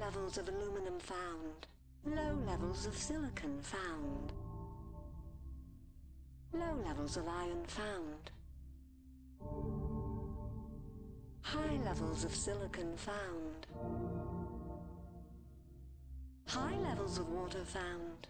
levels of aluminum found. Low levels of silicon found. Low levels of iron found. High levels of silicon found. High levels of water found.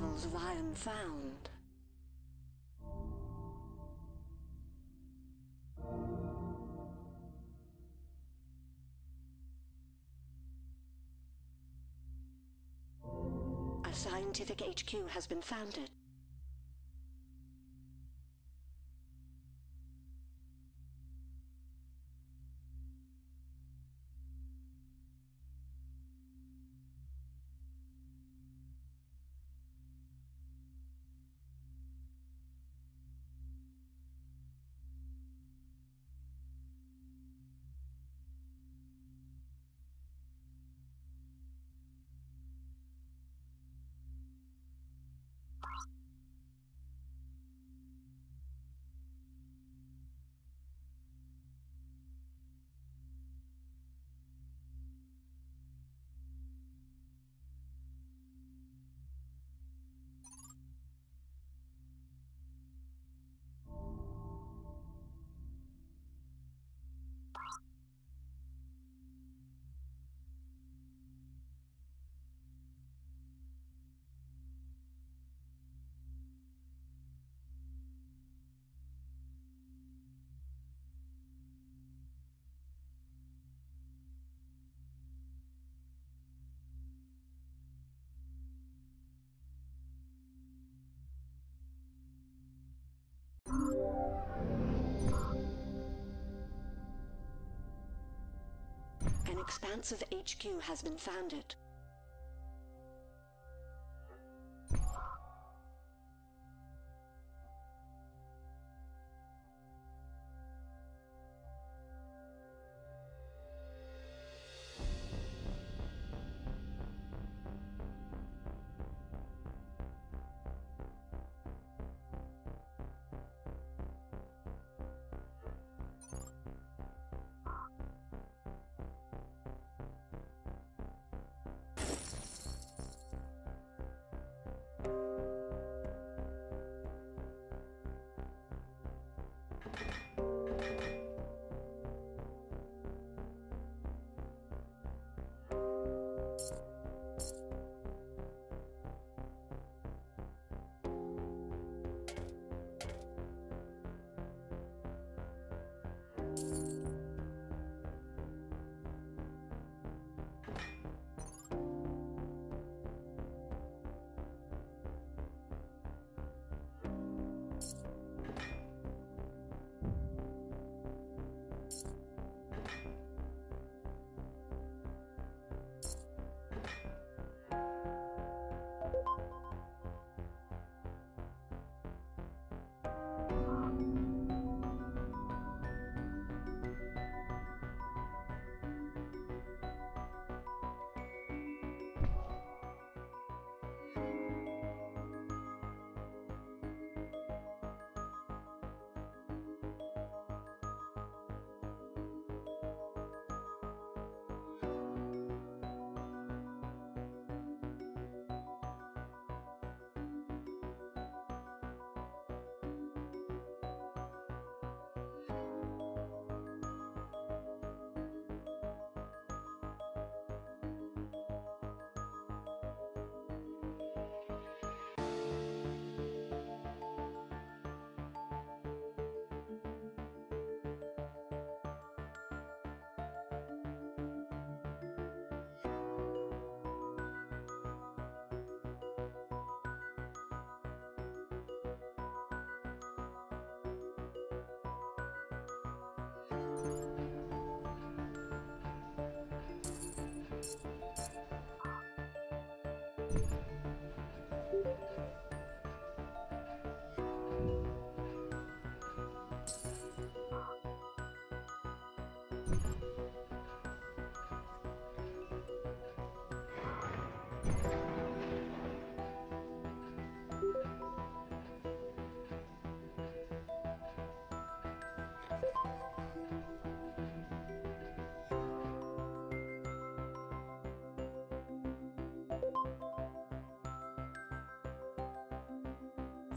Levels of iron found. A scientific HQ has been founded. Expansive HQ has been founded.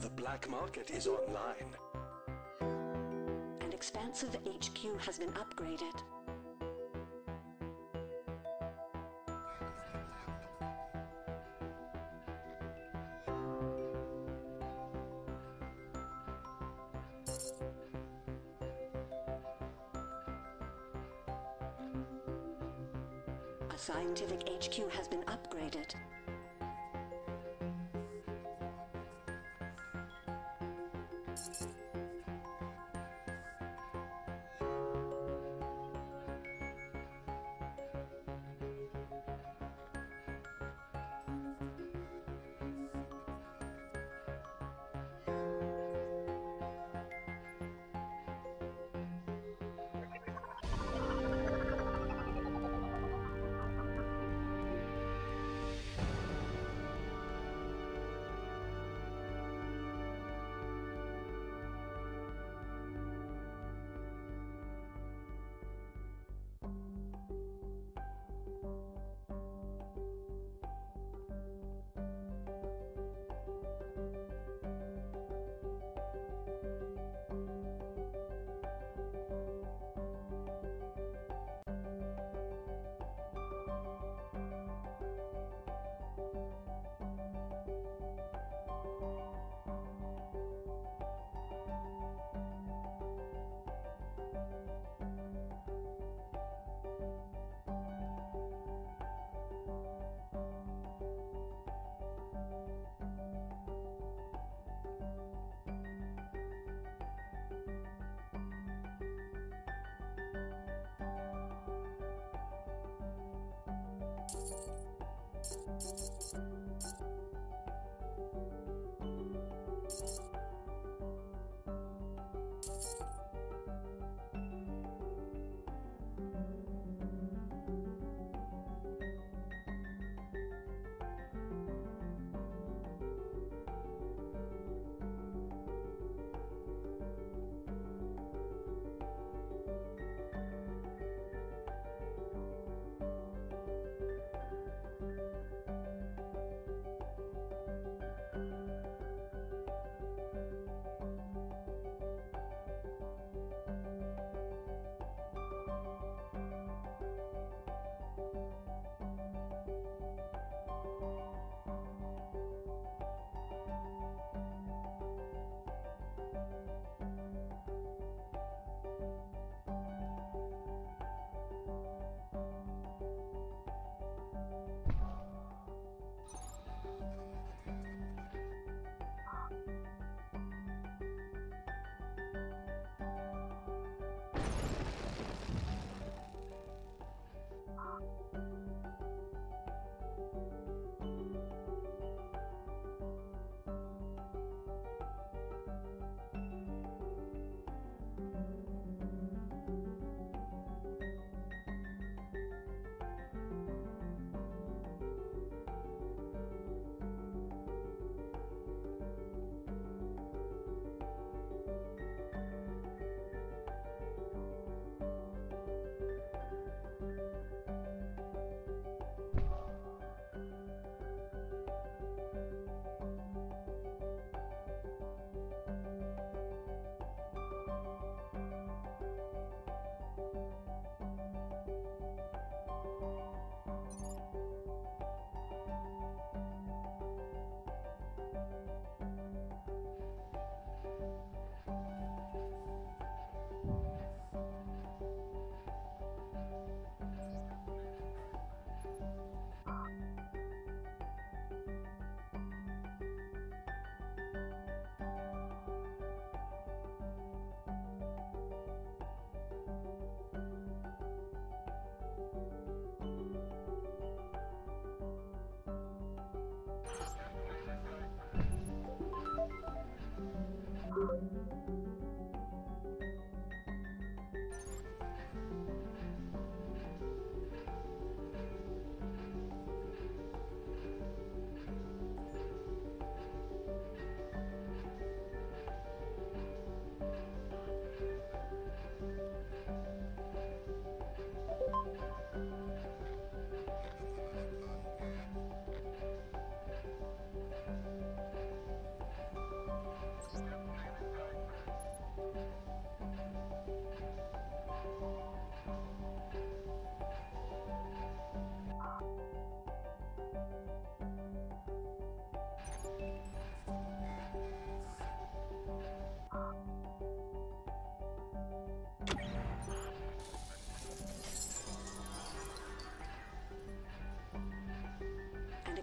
The black market is online. An expansive HQ has been upgraded. A scientific HQ has been upgraded.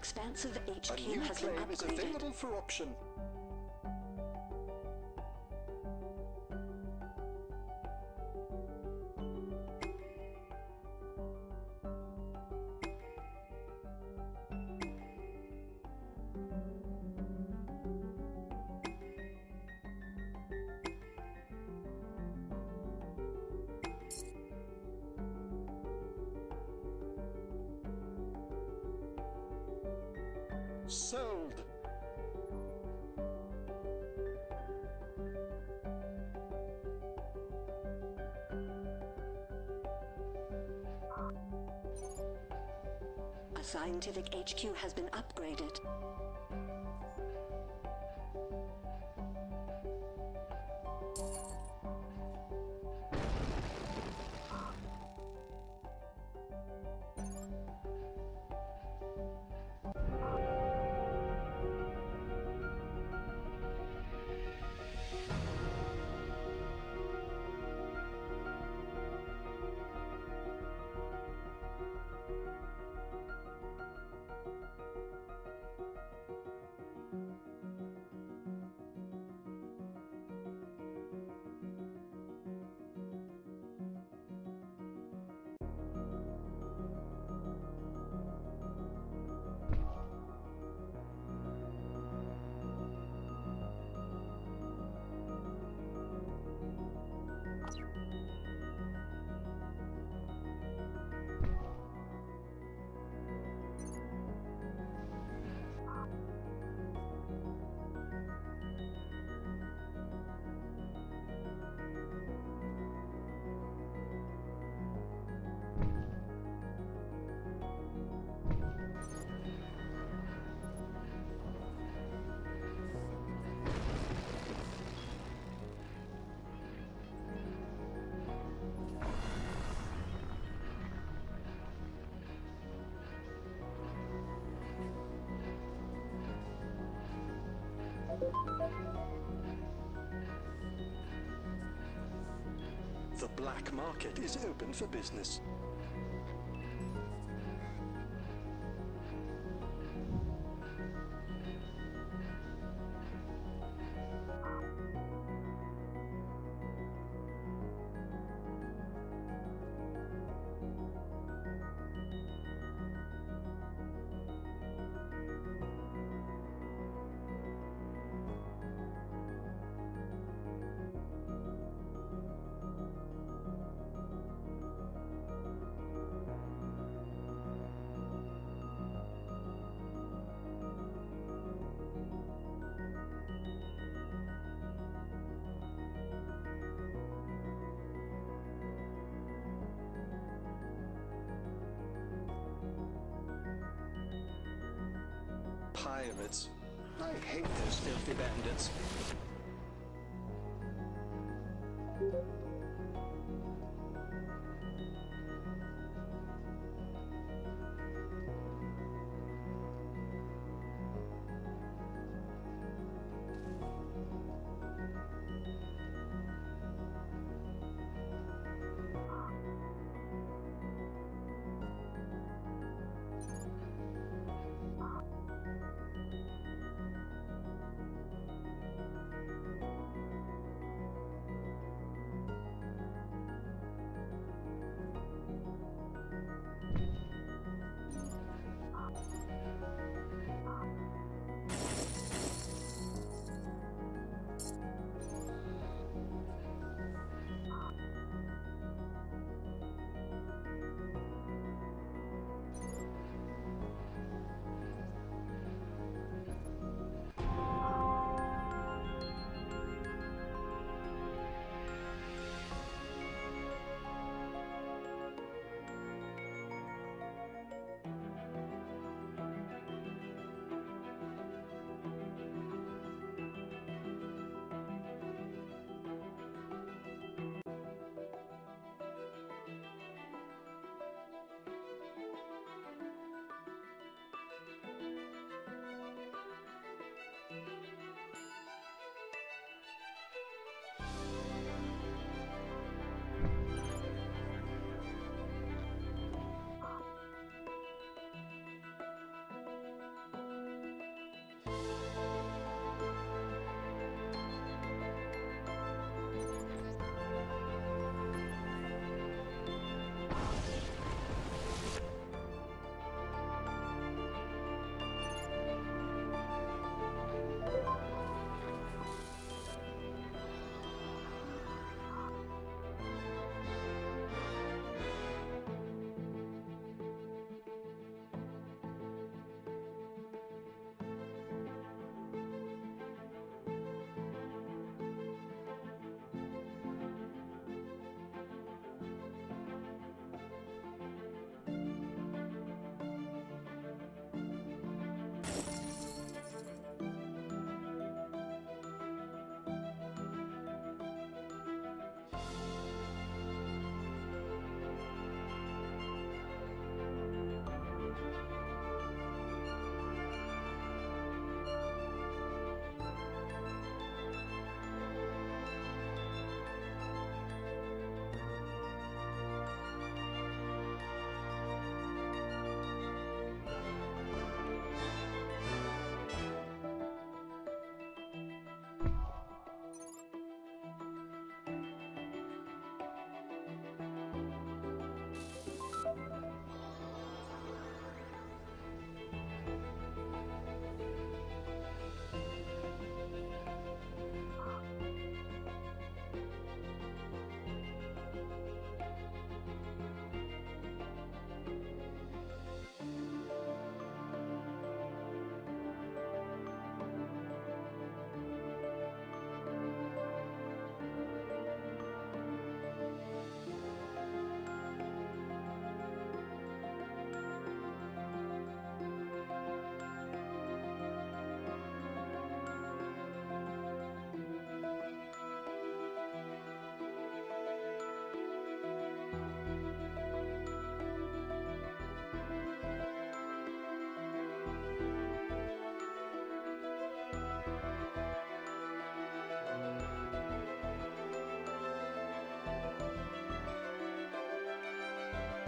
Expansive HQ has been claim is available for option. Sold. A scientific HQ has been upgraded. Black market is open for business. I hate those filthy bandits.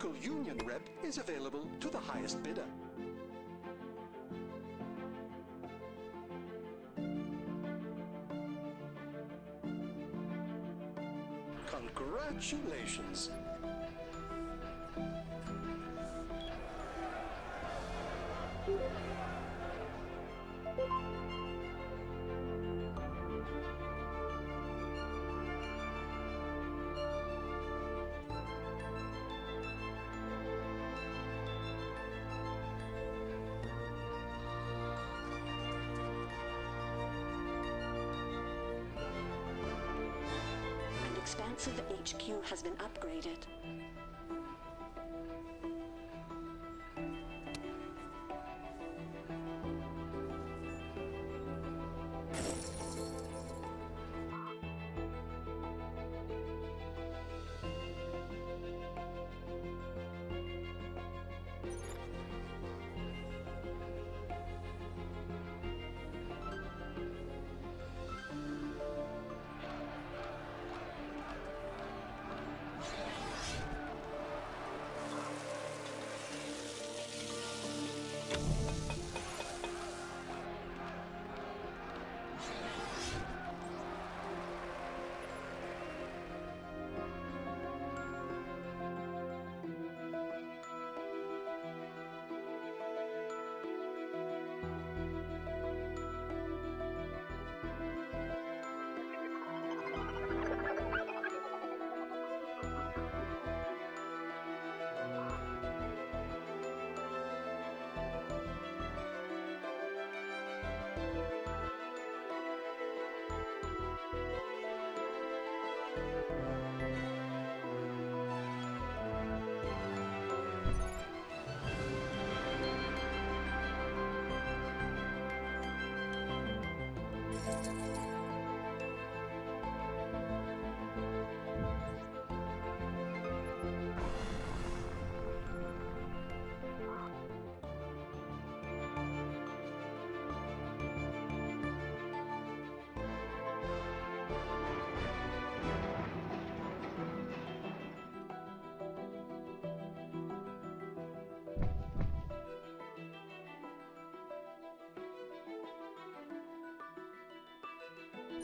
local union rep is available to the highest bidder. Congratulations! An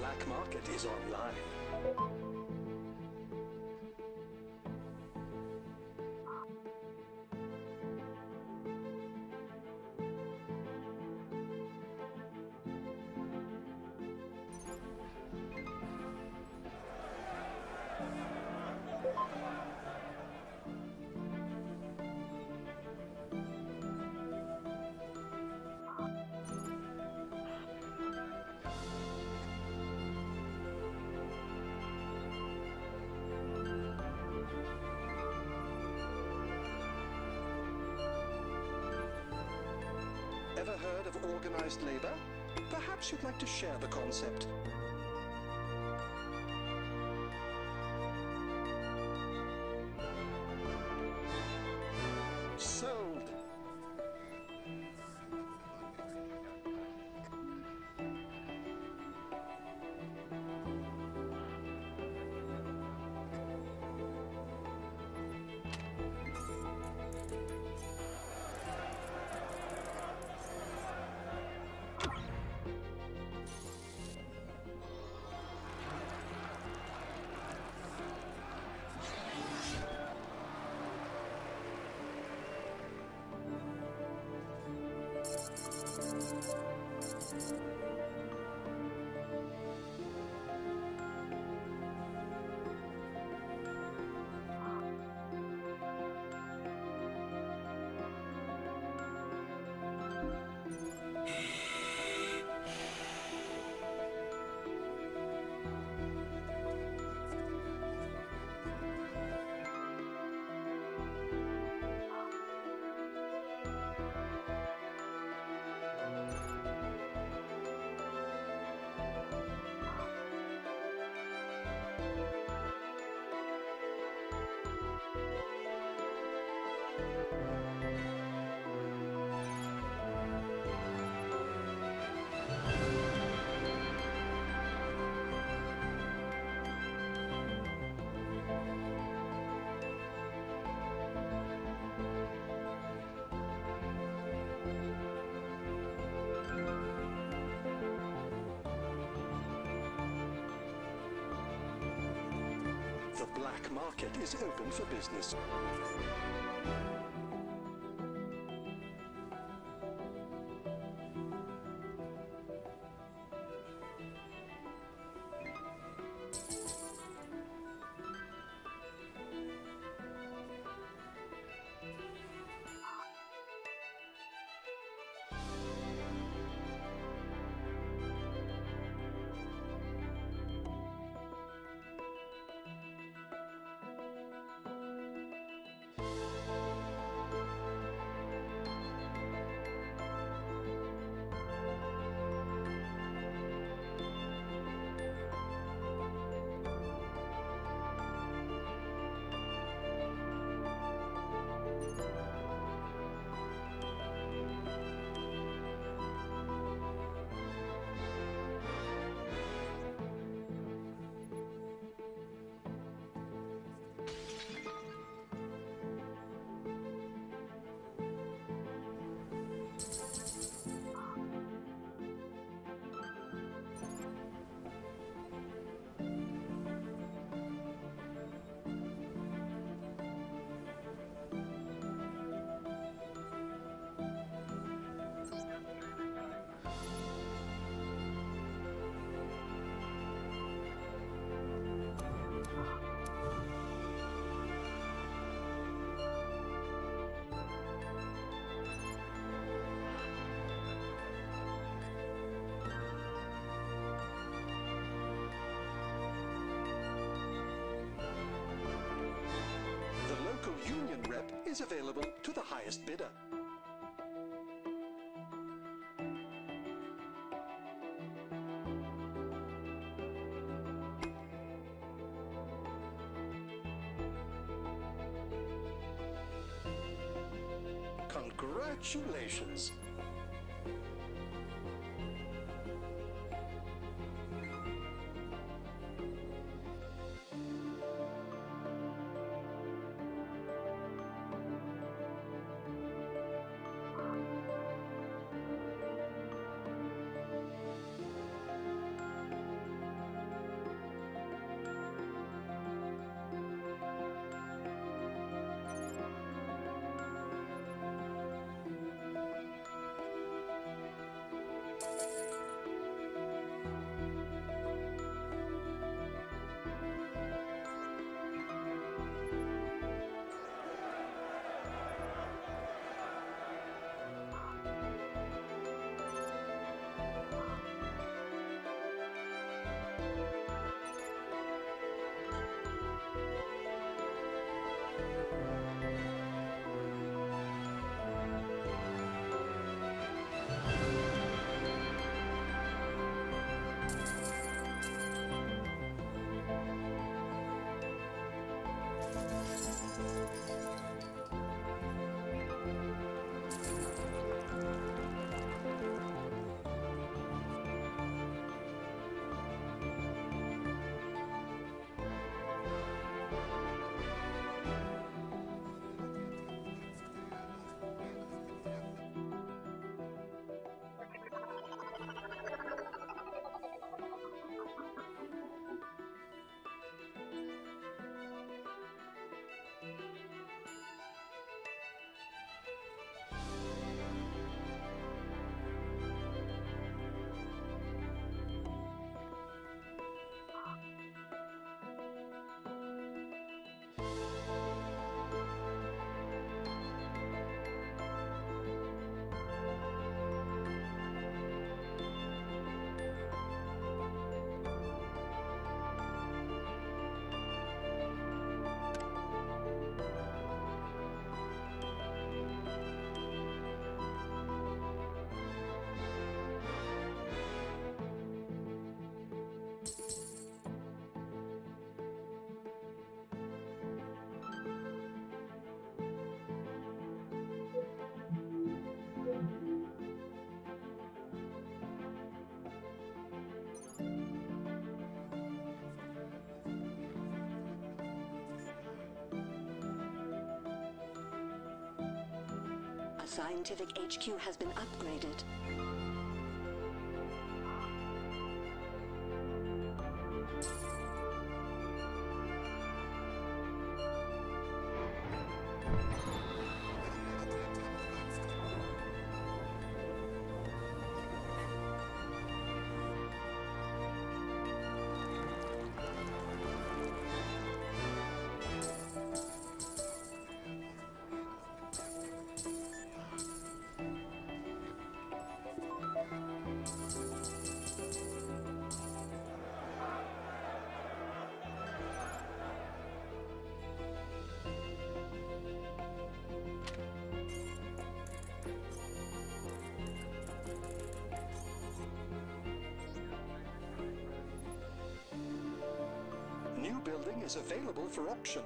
black market is online. Ever heard of organized labor? Perhaps you'd like to share the concept. The black market is open for business. Union rep is available to the highest bidder. Congratulations! Scientific HQ has been upgraded. New building is available for auction.